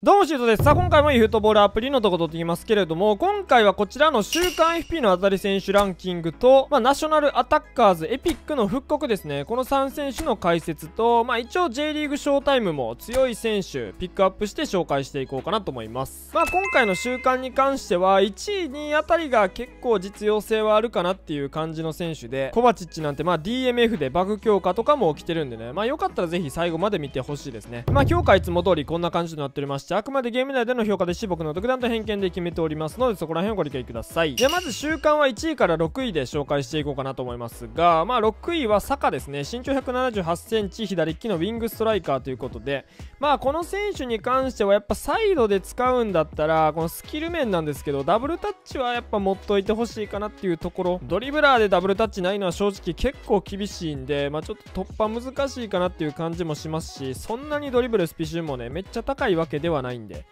どうもシュートです。さあ、今回も e フットボールアプリのとこ撮っていますけれども、今回はこちらの週間 FP の当たり選手ランキングと、まあ、ナショナルアタッカーズ、エピックの復刻ですね。この3選手の解説と、まあ、一応 J リーグショータイムも強い選手、ピックアップして紹介していこうかなと思います。まあ、今回の週間に関しては、1位、2位あたりが結構実用性はあるかなっていう感じの選手で、コバチッチなんて、まあ、DMF でバグ強化とかも起きてるんでね、まあ、よかったらぜひ最後まで見てほしいですね。まあ、評価いつも通りこんな感じとなっておりまして、あくまでゲーム内での評価ですし僕の独断と偏見で決めておりますのでそこら辺をご理解ください。ではまず週間は1位から6位で紹介していこうかなと思いますがまあ6位は坂ですね。身長1 7 8センチ左利きのウィングストライカーということで。まあこの選手に関してはやっぱサイドで使うんだったらこのスキル面なんですけどダブルタッチはやっぱ持っといてほしいかなっていうところ。ドリブラーでダブルタッチないのは正直結構厳しいんでまあちょっと突破難しいかなっていう感じもしますしそんなにドリブルスピシュもねめっちゃ高いわけでははないんで。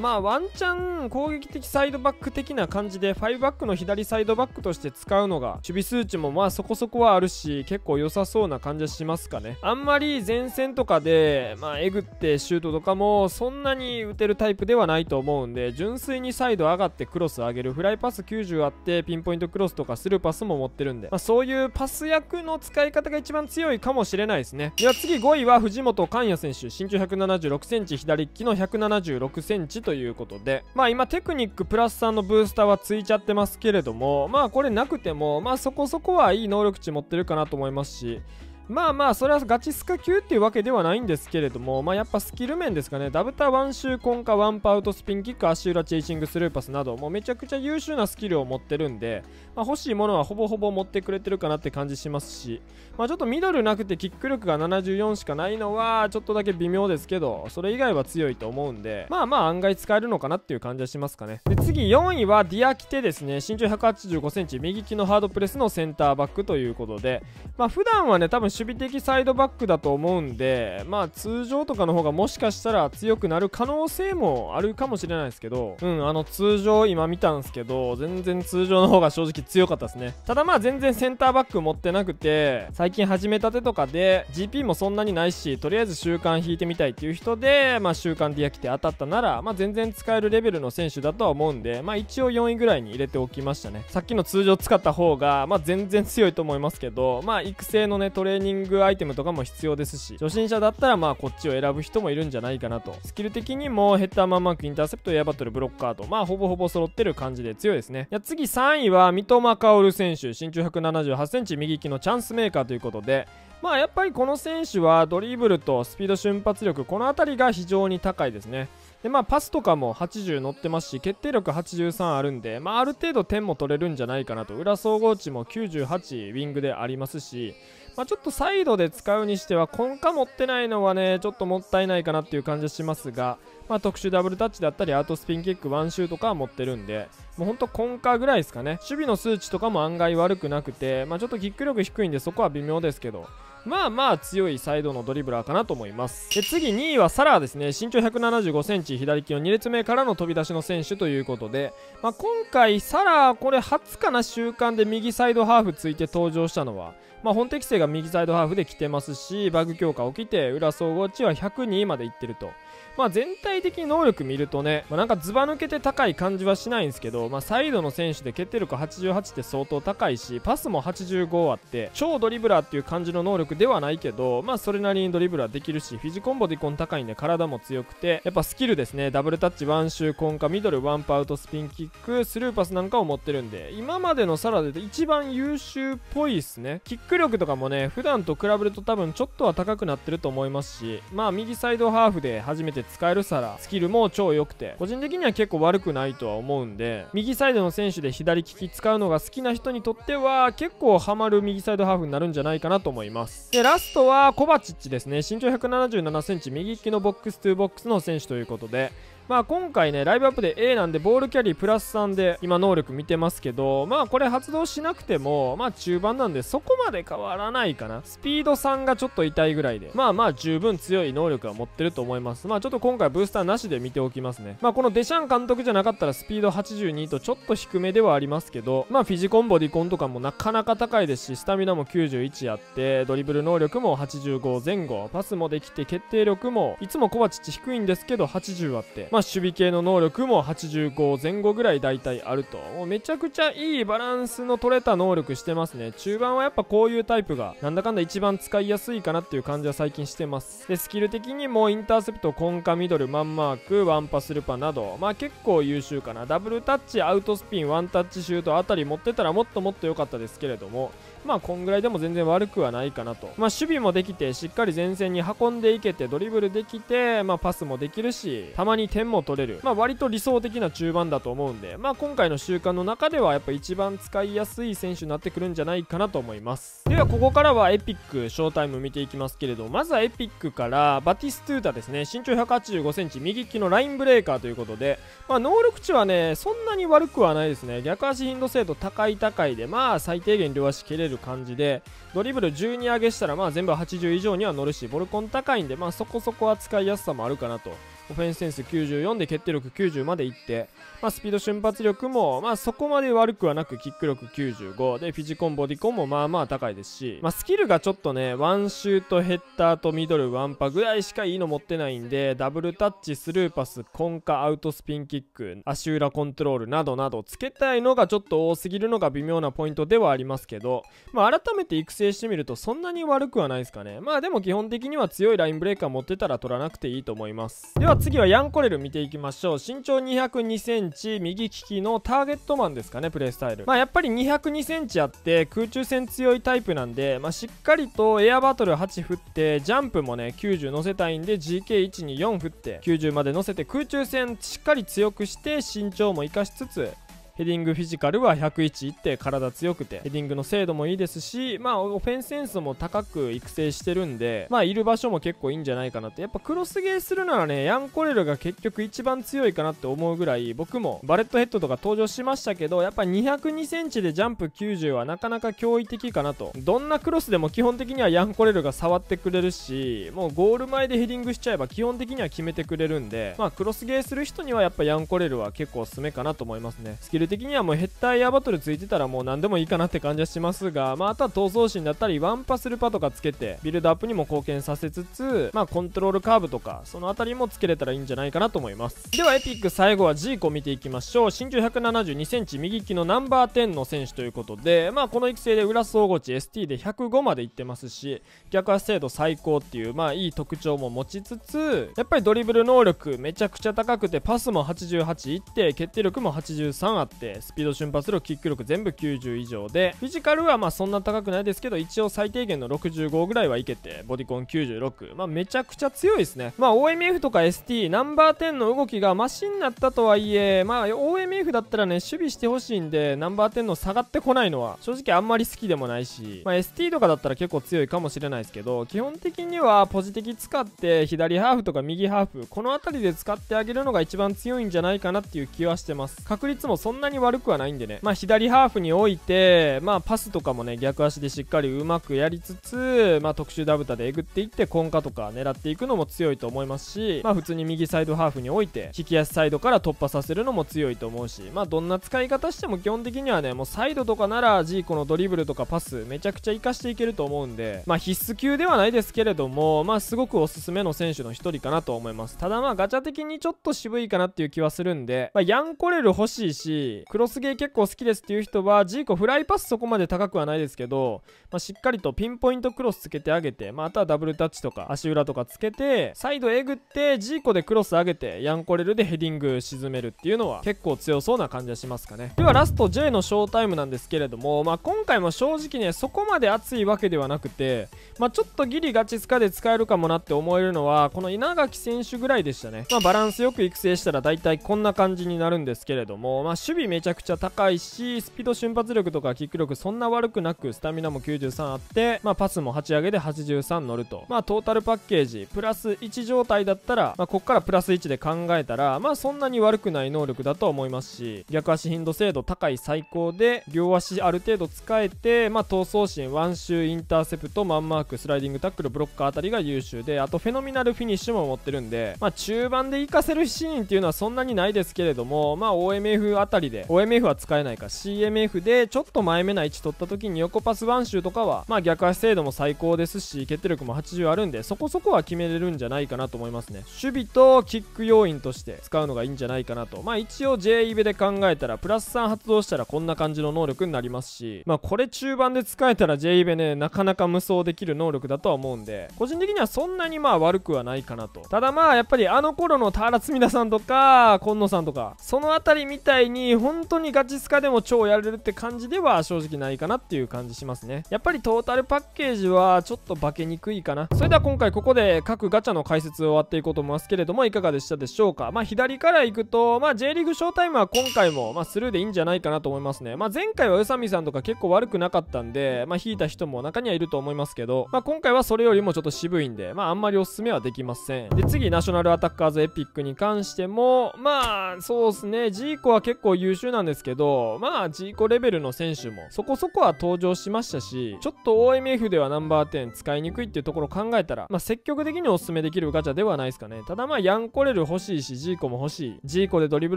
まあワンチャン攻撃的サイドバック的な感じで5バックの左サイドバックとして使うのが守備数値もまあそこそこはあるし結構良さそうな感じはしますかね。あんまり前線とかでまあえぐってシュートとかもそんなに打てるタイプではないと思うんで純粋にサイド上がってクロス上げる。フライパス90あってピンポイントクロスとかスルーパスも持ってるんで、まあ、そういうパス役の使い方が一番強いかもしれないですね。では次5位は藤本寛也選手。身長1 7 6センチ左利きの1 7 6センチとということでまあ今テクニックプラス3のブースターはついちゃってますけれどもまあこれなくてもまあそこそこはいい能力値持ってるかなと思いますしまあまあ、それはガチスカ級っていうわけではないんですけれども、まあやっぱスキル面ですかね、ダブタワンシューコンカ、ワンパウト、スピンキック、足裏チェイシング、スルーパスなど、もうめちゃくちゃ優秀なスキルを持ってるんで、まあ、欲しいものはほぼほぼ持ってくれてるかなって感じしますし、まあちょっとミドルなくてキック力が74しかないのは、ちょっとだけ微妙ですけど、それ以外は強いと思うんで、まあまあ案外使えるのかなっていう感じはしますかね。で、次4位はディアキテですね、身長185センチ、右利きのハードプレスのセンターバックということで、まあ普段はね、多分守備的サイドバックだと思うんで、まあ通常とかの方がもしかしたら強くなる可能性もあるかもしれないですけど、うん、あの通常今見たんですけど、全然通常の方が正直強かったですね。ただまあ全然センターバック持ってなくて、最近始めたてとかで GP もそんなにないし、とりあえず週間引いてみたいっていう人で、まあ週間ディアキテ当たったなら、まあ全然使えるレベルの選手だとは思うんで、まあ一応4位ぐらいに入れておきましたね。さっきの通常使った方が、まあ全然強いと思いますけど、まあ育成のね、トレーニングアイテムとかも必要ですし初心者だったらまあこっちを選ぶ人もいるんじゃないかなと。スキル的にもヘッダーマンマークインターセプトエアバトルブロッカーとまあほぼほぼ揃ってる感じで強いですね。いや次3位は三笘薫選手身長1 7 8センチ右利きのチャンスメーカーということでまあやっぱりこの選手はドリブルとスピード瞬発力この辺りが非常に高いですね。でまあパスとかも80乗ってますし決定力83あるんでまあある程度点も取れるんじゃないかなと。裏総合値も98ウィングでありますしまあ、ちょっとサイドで使うにしてはコンカ持ってないのはねちょっともったいないかなっていう感じがしますが、まあ、特殊ダブルタッチだったりアウトスピンキックワンシューとかは持ってるんでもうほんとコンカぐらいですかね。守備の数値とかも案外悪くなくて、まあ、ちょっとキック力低いんでそこは微妙ですけど。まあまあ強いサイドのドリブラーかなと思います。で次2位はサラーですね。身長1 7 5センチ左利きの2列目からの飛び出しの選手ということで、まあ、今回サラーこれ初かな週間で右サイドハーフついて登場したのは。まあ、本適性が右サイドハーフで来てますしバグ強化起きて裏総合値は102までいってると。まあ、全体的に能力見るとね、まあ、なんかずば抜けて高い感じはしないんですけど、まあ、サイドの選手で決定力88って相当高いしパスも85あって超ドリブラーっていう感じの能力ではないけど、まあ、それなりにドリブラーできるしフィジコンボディコン高いんで体も強くてやっぱスキルですね。ダブルタッチワンシューコンカミドルワンパアウトスピンキックスルーパスなんかを持ってるんで今までのサラで一番優秀っぽいっすね。キック力とかもね普段と比べると多分ちょっとは高くなってると思いますしまあ右サイドハーフで初めて使えるサラスキルも超良くて個人的には結構悪くないとは思うんで右サイドの選手で左利き使うのが好きな人にとっては結構ハマる右サイドハーフになるんじゃないかなと思います。でラストはコバチッチですね。身長1 7 7センチ右利きのボックス2ボックスの選手ということでまあ今回ねライブアップで A なんでボールキャリープラス3で今能力見てますけどまあこれ発動しなくてもまあ中盤なんでそこまで変わらないかな。スピード3がちょっと痛いぐらいで。まあまあ十分強い能力は持ってると思います。まあちょっと今回ブースターなしで見ておきますね。まあこのデシャン監督じゃなかったらスピード82とちょっと低めではありますけどまあフィジコンボディコンとかもなかなか高いですしスタミナも91あってドリブル能力も85前後パスもできて決定力もいつもコバチッチ低いんですけど80あって。まあ守備系の能力も85前後ぐらい大体あると。もうめちゃくちゃいいバランスの取れた能力してますね。中盤はやっぱこういうタイプがなんだかんだ一番使いやすいかなっていう感じは最近してます。でスキル的にもインターセプトコンカミドルマンマークワンパスルパなどまあ結構優秀かな。ダブルタッチアウトスピンワンタッチシュートあたり持ってたらもっともっと良かったですけれどもまあこんぐらいでも全然悪くはないかなと。まあ守備もできてしっかり前線に運んでいけてドリブルできてまあパスもできるしたまに手点も取れる。まあ割と理想的な中盤だと思うんでまあ今回の習慣の中ではやっぱ一番使いやすい選手になってくるんじゃないかなと思います。ではここからはエピックショータイム見ていきますけれどまずはエピックからバティストゥータですね。身長 185cm 右利きのラインブレーカーということでまあ能力値はねそんなに悪くはないですね。逆足頻度精度高い高いでまあ最低限両足蹴れる感じでドリブル12上げしたらまあ全部80以上には乗るしボルコン高いんでまあそこそこは使いやすさもあるかなとオフェンスセンス94で決定力90までいって、まあ、スピード瞬発力も、まあ、そこまで悪くはなくキック力95でフィジコンボディコンもまあまあ高いですし、まあ、スキルがちょっとねワンシュートヘッダーとミドルワンパぐらいしかいいの持ってないんでダブルタッチスルーパスコンカアウトスピンキック足裏コントロールなどなどつけたいのがちょっと多すぎるのが微妙なポイントではありますけど、まあ、改めて育成してみるとそんなに悪くはないですかね。まあでも基本的には強いラインブレーカー持ってたら取らなくていいと思います。では次はヤンコレル見ていきましょう。身長202センチ右利きのターゲットマンですかねプレースタイル。まあやっぱり202センチあって空中戦強いタイプなんで、まあ、しっかりとエアバトル8振ってジャンプもね90乗せたいんで GK124 振って90まで乗せて空中戦しっかり強くして身長も生かしつつヘディングフィジカルは101いって体強くてヘディングの精度もいいですしまあオフェンスセンスも高く育成してるんでまあいる場所も結構いいんじゃないかなって。やっぱクロスゲーするならねヤンコレルが結局一番強いかなって思うぐらい僕もバレットヘッドとか登場しましたけどやっぱ202センチでジャンプ90はなかなか驚異的かなと。どんなクロスでも基本的にはヤンコレルが触ってくれるしもうゴール前でヘディングしちゃえば基本的には決めてくれるんでまあクロスゲーする人にはやっぱヤンコレルは結構おすすめかなと思いますね。スキル的にはもうヘッダーエアバトルついてたらもう何でもいいかなって感じはしますが、まあ、あとは闘争心だったりワンパスルパとかつけてビルドアップにも貢献させつつ、まあ、コントロールカーブとかその辺りもつけれたらいいんじゃないかなと思います。ではエピック最後はジーコ見ていきましょう。身長 172cm 右利きのナンバー10の選手ということで、まあ、この育成で裏総合値 ST で105までいってますし逆足精度最高っていう、まあ、いい特徴も持ちつつやっぱりドリブル能力めちゃくちゃ高くてパスも88いって決定力も83あってスピード瞬発するキック力全部90以上でフィジカルはまあそんな高くないですけど一応最低限の65ぐらいはいけてボディコン96まあめちゃくちゃ強いですね。まあ OMF とか ST ナンバー10の動きがマシになったとはいえまあ OMF だったらね守備してほしいんでナンバー10の下がってこないのは正直あんまり好きでもないしまあ ST とかだったら結構強いかもしれないですけど基本的にはポジ的使って左ハーフとか右ハーフこの辺りで使ってあげるのが一番強いんじゃないかなっていう気はしてます。確率もそんんなに悪くはないんでね。まあ左ハーフにおいてまあパスとかもね逆足でしっかりうまくやりつつまあ特殊ダブタでえぐっていってコンカとか狙っていくのも強いと思いますしまあ普通に右サイドハーフにおいて引き足サイドから突破させるのも強いと思うしまあどんな使い方しても基本的にはねもうサイドとかならジーコのドリブルとかパスめちゃくちゃ活かしていけると思うんでまあ必須級ではないですけれどもまあすごくおすすめの選手の一人かなと思います。ただまあガチャ的にちょっと渋いかなっていう気はするんで、まあ、ヤンコレル欲しいしクロスゲー結構好きですっていう人はジーコフライパスそこまで高くはないですけど、まあ、しっかりとピンポイントクロスつけてあげて、まあ、あとはダブルタッチとか足裏とかつけてサイドえぐってジーコでクロス上げてヤンコレルでヘディング沈めるっていうのは結構強そうな感じはしますかね。ではラスト J のショータイムなんですけれども、まあ、今回も正直ねそこまで熱いわけではなくて、まあ、ちょっとギリガチスカで使えるかもなって思えるのはこの稲垣選手ぐらいでしたね、まあ、バランスよく育成したら大体こんな感じになるんですけれども、まあ、守備備めちゃくちゃ高いしスピード瞬発力とかキック力そんな悪くなくスタミナも93あってまあパスも8上げで83乗ると。まあトータルパッケージプラス1状態だったらまあこっからプラス1で考えたらまあそんなに悪くない能力だと思いますし逆足頻度精度高い最高で両足ある程度使えてまあ闘争心ワンシューインターセプトマンマークスライディングタックルブロッカーあたりが優秀であとフェノミナルフィニッシュも持ってるんでまあ中盤で活かせるシーンっていうのはそんなにないですけれどもまあ OMF あたりで。OMF は使えないか。CMF でちょっと前目な位置取った時に横パスワンシューとかはまあ逆足精度も最高ですし決定力も80あるんでそこそこは決めれるんじゃないかなと思いますね。守備とキック要員として使うのがいいんじゃないかなと。まあ一応 J イベで考えたらプラス3発動したらこんな感じの能力になりますしまあこれ中盤で使えたら J イベねなかなか無双できる能力だとは思うんで個人的にはそんなにまあ悪くはないかなと。ただまあやっぱりあの頃の田原積田さんとか今野さんとかその辺りみたいに本当にガチスカでも超やれるって感じでは正直ないかなっていう感じしますね。やっぱりトータルパッケージはちょっと化けにくいかな。それでは今回ここで各ガチャの解説を終わっていこうと思いますけれどもいかがでしたでしょうか？まあ左から行くとまあ J リーグショータイムは今回もまあスルーでいいんじゃないかなと思いますね。まあ前回は宇佐美さんとか結構悪くなかったんでまあ引いた人も中にはいると思いますけどまあ今回はそれよりもちょっと渋いんでまああんまりおすすめはできません。で次ナショナルアタッカーズエピックに関してもまあそうですね。ジーコは結構優秀なんですけどまあジーコレベルの選手もそこそこは登場しましたしちょっと OMF ではナンバー10使いにくいっていうところを考えたらまあ積極的におすすめできるガチャではないですかね。ただまあヤンコレル欲しいしジーコも欲しい。ジーコでドリブ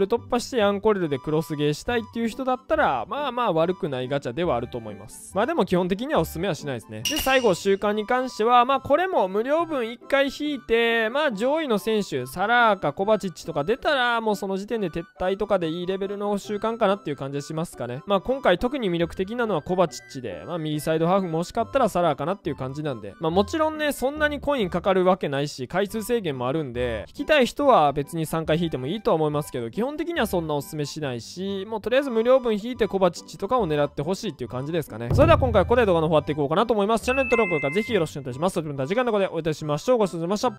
ル突破してヤンコレルでクロスゲーしたいっていう人だったらまあまあ悪くないガチャではあると思います。まあでも基本的にはおすすめはしないですね。で最後習慣に関してはまあこれも無料分1回引いてまあ上位の選手サラーかコバチッチとか出たらもうその時点で撤退とかでいいレベルの習慣かなっていう感じがしますかね。まあ今回特に魅力的なのはコバチッチでまあ右サイドハーフも欲しかったらサラーかなっていう感じなんで。まあもちろんねそんなにコインかかるわけないし回数制限もあるんで引きたい人は別に3回引いてもいいとは思いますけど基本的にはそんなおすすめしないしもうとりあえず無料分引いてコバチッチとかを狙ってほしいっていう感じですかね。それでは今回ここで動画の方終わっていこうかなと思います。チャンネル登録がぜひよろしくお願いします。それでは次回の動画でお会いいたしましょう。ごちそうさました。